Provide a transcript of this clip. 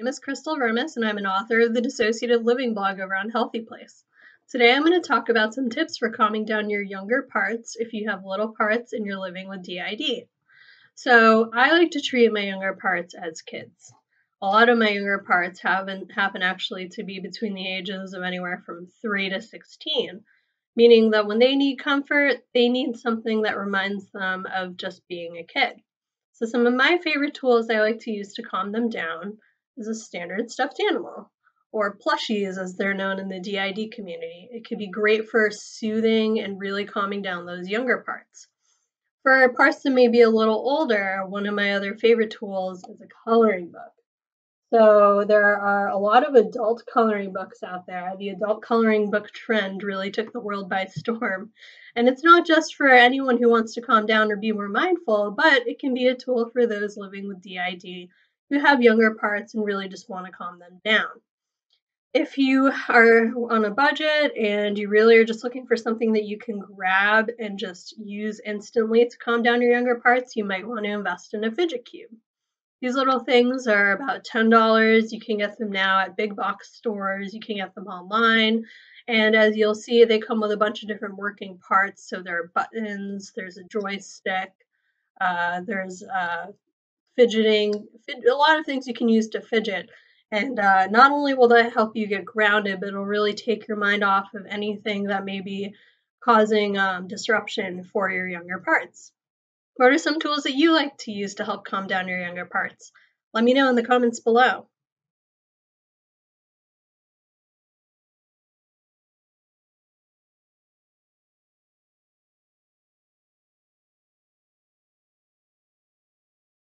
name is Crystal Vermis, and I'm an author of the Dissociative Living blog over on HealthyPlace. Today I'm going to talk about some tips for calming down your younger parts if you have little parts and you're living with DID. So I like to treat my younger parts as kids. A lot of my younger parts haven't happen actually to be between the ages of anywhere from 3 to 16, meaning that when they need comfort, they need something that reminds them of just being a kid. So some of my favorite tools I like to use to calm them down is a standard stuffed animal or plushies as they're known in the DID community. It could be great for soothing and really calming down those younger parts. For parts that may be a little older, one of my other favorite tools is a coloring book. So there are a lot of adult coloring books out there. The adult coloring book trend really took the world by storm. And it's not just for anyone who wants to calm down or be more mindful, but it can be a tool for those living with DID who have younger parts and really just want to calm them down. If you are on a budget and you really are just looking for something that you can grab and just use instantly to calm down your younger parts, you might want to invest in a fidget cube. These little things are about $10. You can get them now at big box stores. You can get them online. And as you'll see, they come with a bunch of different working parts. So there are buttons, there's a joystick, uh, there's uh, fidgeting, a lot of things you can use to fidget. And uh, not only will that help you get grounded, but it'll really take your mind off of anything that may be causing um, disruption for your younger parts. What are some tools that you like to use to help calm down your younger parts? Let me know in the comments below.